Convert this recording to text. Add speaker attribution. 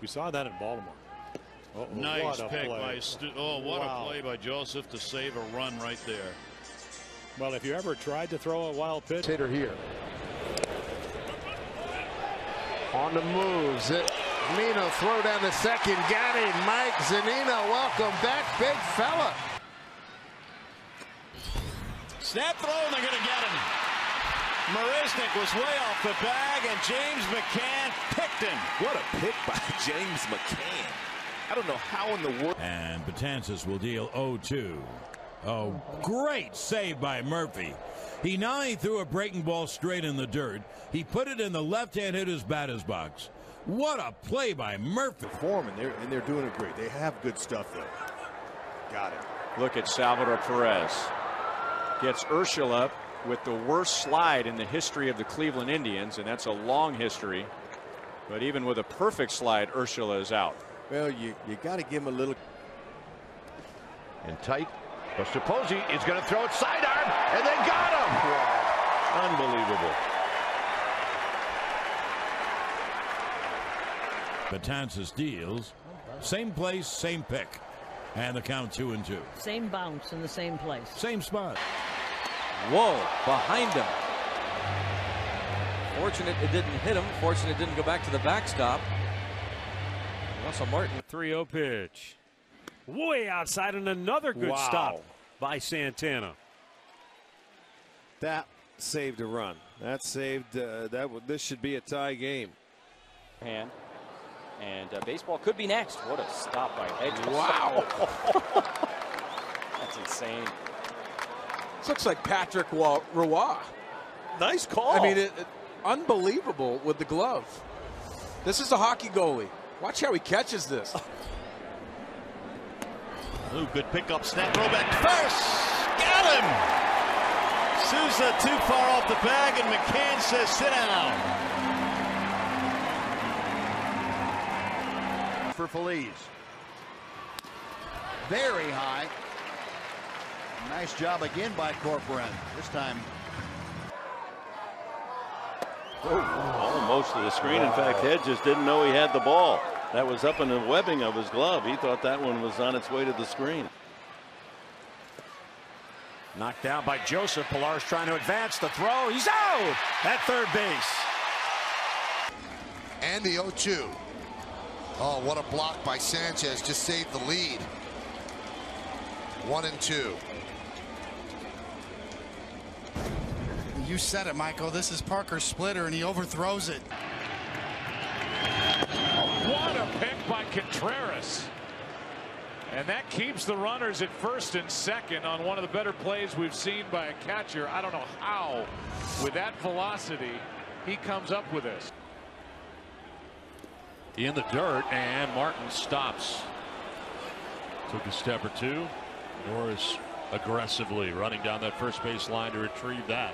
Speaker 1: We saw that in Baltimore. Uh-oh,
Speaker 2: Nice
Speaker 1: what a
Speaker 2: pick
Speaker 1: play.
Speaker 2: by Stu Oh, what
Speaker 1: Wow.
Speaker 2: a play by Joseph to save a run right there.
Speaker 1: Well, if you ever tried to throw a wild pitch,
Speaker 3: hitter here. On the moves. It, Nino throw down the second. Got him. Mike Zunino. Welcome back, big fella.
Speaker 4: Snap throw, and they're going to get him. Marisnick was way off the bag, and James McCann picked him.
Speaker 5: What a pick by James McCann. I don't know how in the world.
Speaker 6: And Betances will deal 0-2. Oh, great save by Murphy. He not only threw a breaking ball straight in the dirt, he put it in the left-hand hitter's batter's box. What a play by Murphy.
Speaker 7: Form and they're and they're doing it great. They have good stuff there. Got it.
Speaker 8: Look at Salvador Perez. Gets Urshela with the worst slide in the history of the Cleveland Indians, and that's a long history. But even with a perfect slide, Urshela is out.
Speaker 7: Well, you you got to give him a little.
Speaker 3: And tight. Buster Posey is going to throw it sidearm, and they got him.
Speaker 5: Unbelievable.
Speaker 6: Betances deals. Same place, same pick. And the count two and two.
Speaker 9: Same bounce in the same place.
Speaker 6: Same spot.
Speaker 10: Whoa, behind him. Fortunate it didn't hit him. Fortunate it didn't go back to the backstop. Russell Martin.
Speaker 4: 3 0 pitch. Way outside, and another good
Speaker 1: Wow.
Speaker 4: stop by Santana.
Speaker 7: That saved a run. That saved. Uh, that this should be a tie game.
Speaker 10: Hand. And uh, baseball could be next. What a stop by Hedges.
Speaker 5: Wow.
Speaker 10: That's insane.
Speaker 5: This looks like Patrick Wa- Roy.
Speaker 4: Nice call.
Speaker 5: I mean, it, it- unbelievable with the glove. This is a hockey goalie. Watch how he catches this.
Speaker 4: Ooh, good pickup. Snap throw back first. Got him. Souza too far off the bag, and McCann says sit down.
Speaker 3: For Feliz. Very high. Nice job again by Corcoran. This time
Speaker 11: Almost to the screen. In fact, Hedges didn't know he had the ball. That was up in the webbing of his glove. He thought that one was on its way to the screen.
Speaker 4: Knocked down by Joseph. Pilar's trying to advance the throw. He's out at third base.
Speaker 3: And the 0-2. Oh, what a block by Sanchez. Just saved the lead. One and two.
Speaker 12: You said it, Michael. This is Parker's splitter, and he overthrows it.
Speaker 4: What a pick by Contreras. And that keeps the runners at first and second on one of the better plays we've seen by a catcher. I don't know how, with that velocity, he comes up with this. In the dirt, and Martin stops. Took a step or two. Norris aggressively running down that first base line to retrieve that.